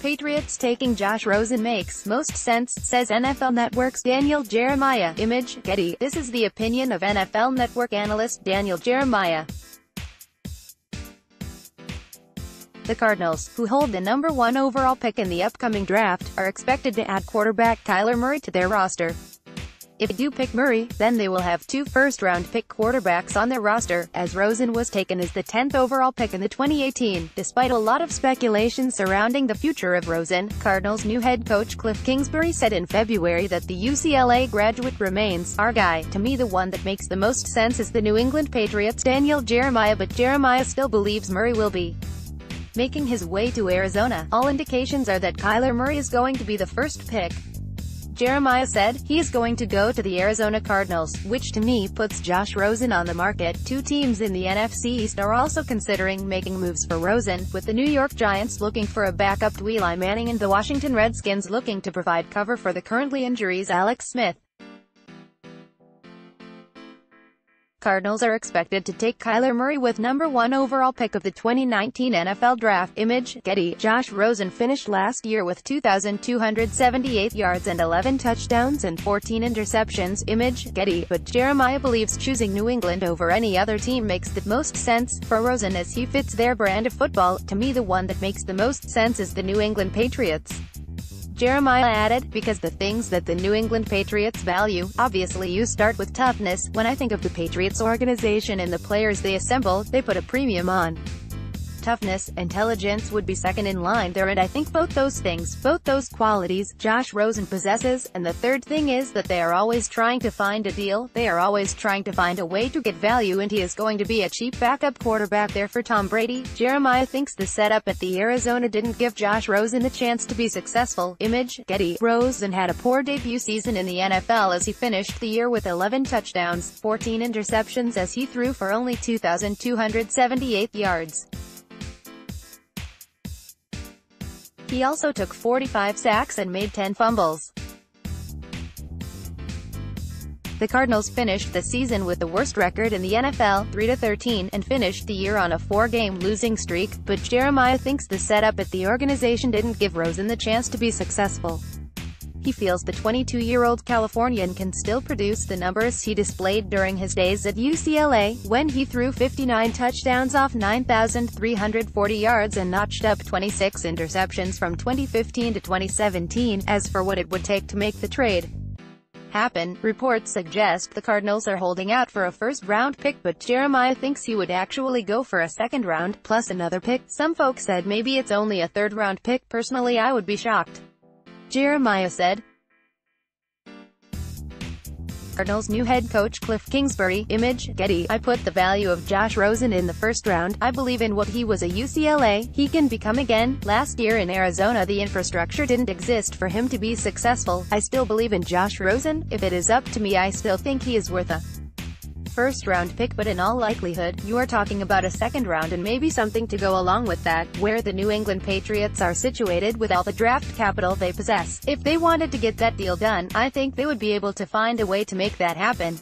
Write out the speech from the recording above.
Patriots taking Josh Rosen makes most sense, says NFL Network's Daniel Jeremiah. Image, Getty. This is the opinion of NFL Network analyst Daniel Jeremiah. The Cardinals, who hold the number one overall pick in the upcoming draft, are expected to add quarterback Kyler Murray to their roster. If they do pick Murray, then they will have two first-round pick quarterbacks on their roster, as Rosen was taken as the 10th overall pick in the 2018. Despite a lot of speculation surrounding the future of Rosen, Cardinals' new head coach Cliff Kingsbury said in February that the UCLA graduate remains our guy. To me the one that makes the most sense is the New England Patriots' Daniel Jeremiah but Jeremiah still believes Murray will be making his way to Arizona. All indications are that Kyler Murray is going to be the first pick. Jeremiah said, he is going to go to the Arizona Cardinals, which to me puts Josh Rosen on the market. Two teams in the NFC East are also considering making moves for Rosen, with the New York Giants looking for a backup to Eli Manning and the Washington Redskins looking to provide cover for the currently injuries Alex Smith. Cardinals are expected to take Kyler Murray with number one overall pick of the 2019 NFL Draft. Image, Getty. Josh Rosen finished last year with 2,278 yards and 11 touchdowns and 14 interceptions. Image, Getty. But Jeremiah believes choosing New England over any other team makes the most sense for Rosen as he fits their brand of football. To me the one that makes the most sense is the New England Patriots. Jeremiah added, because the things that the New England Patriots value, obviously you start with toughness, when I think of the Patriots organization and the players they assemble, they put a premium on toughness, intelligence would be second in line there and I think both those things, both those qualities, Josh Rosen possesses, and the third thing is that they are always trying to find a deal, they are always trying to find a way to get value and he is going to be a cheap backup quarterback there for Tom Brady. Jeremiah thinks the setup at the Arizona didn't give Josh Rosen a chance to be successful. Image, Getty, Rosen had a poor debut season in the NFL as he finished the year with 11 touchdowns, 14 interceptions as he threw for only 2,278 yards. He also took 45 sacks and made 10 fumbles. The Cardinals finished the season with the worst record in the NFL, 3-13, and finished the year on a four-game losing streak, but Jeremiah thinks the setup at the organization didn't give Rosen the chance to be successful. He feels the 22-year-old Californian can still produce the numbers he displayed during his days at UCLA, when he threw 59 touchdowns off 9,340 yards and notched up 26 interceptions from 2015 to 2017. As for what it would take to make the trade happen, reports suggest the Cardinals are holding out for a first-round pick but Jeremiah thinks he would actually go for a second round, plus another pick. Some folks said maybe it's only a third-round pick. Personally I would be shocked. Jeremiah said. Cardinals new head coach Cliff Kingsbury, Image, Getty, I put the value of Josh Rosen in the first round, I believe in what he was a UCLA, he can become again, last year in Arizona the infrastructure didn't exist for him to be successful, I still believe in Josh Rosen, if it is up to me I still think he is worth a first round pick but in all likelihood, you are talking about a second round and maybe something to go along with that, where the New England Patriots are situated with all the draft capital they possess. If they wanted to get that deal done, I think they would be able to find a way to make that happen.